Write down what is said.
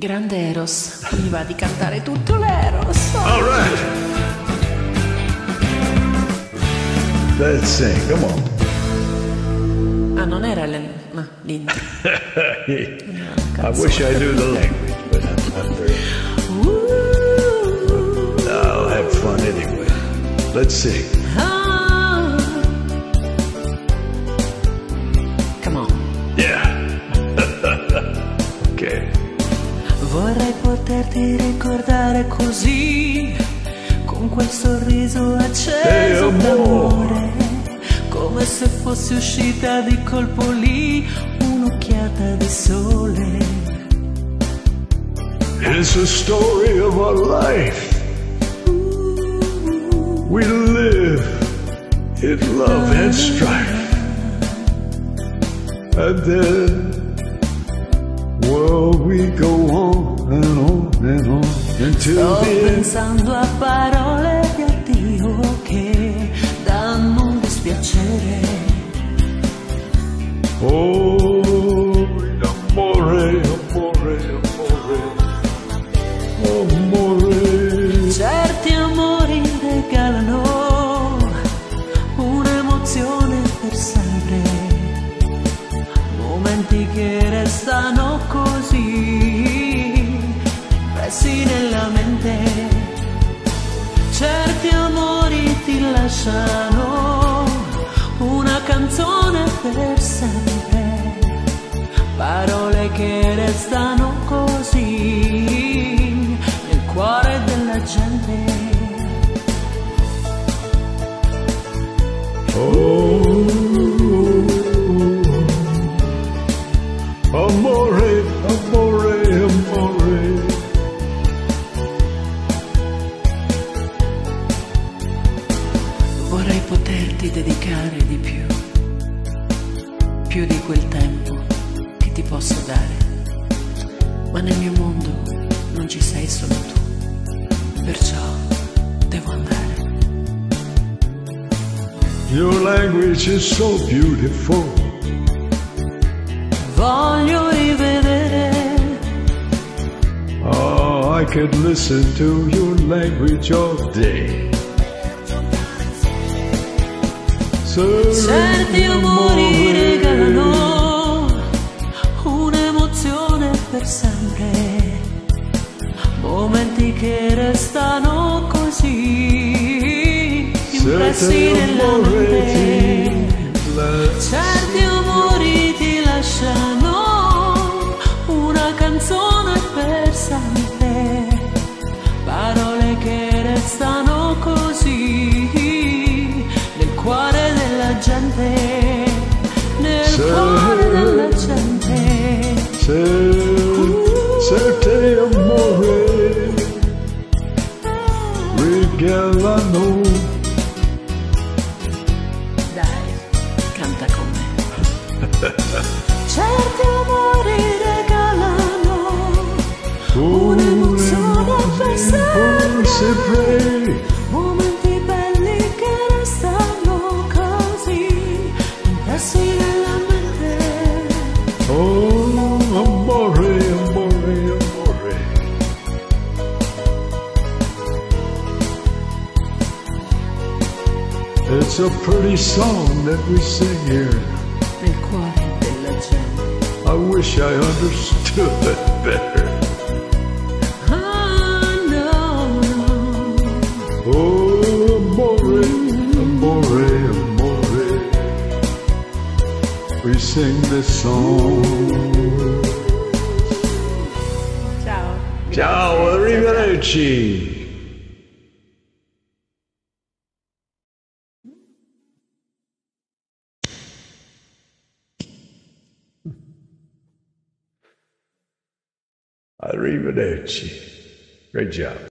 Grande Eros, va di cantare tutto l'Eros. All right. Let's sing. Come on. Ah, non era l'in- no, l'intro. I wish I knew the language, but I'm not very. Uh, I'll have fun anyway. Let's sing. Poterti ricordare così, con quel sorriso acceso Hey, d'amore, come se fosse uscita di colpo lì un'occhiata di sole. It's the story of our life. We live in love and strife. And then, well, we go on Sto pensando a parole di addio che danno un dispiacere. Oh, amore, amore, amore, amore. Certi amori regalano un'emozione per sempre, momenti che restano così impressi nella mente. Certi amori ti lasciano una canzone per sempre, parole che restano così nel cuore della gente. Oh, dedicare di più, più di quel tempo che ti posso dare, ma nel mio mondo non ci sei solo tu, perciò devo andare. Your language is so beautiful. Voglio rivedere Oh, I could listen to your language all day. Certi amori regalano un'emozione per sempre, momenti che restano così impressi nella mente. Certi amori ti lasciano una canzone per sempre, cuore della gente, nel cuore della gente. Certe amore Oh, amore, amore, amore. It's a pretty song that we sing here. Nel cuore della gente. I wish I understood it better. Sing this song. Ciao. Ciao, arrivederci. Arrivederci. Great job.